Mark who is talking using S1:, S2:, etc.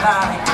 S1: high.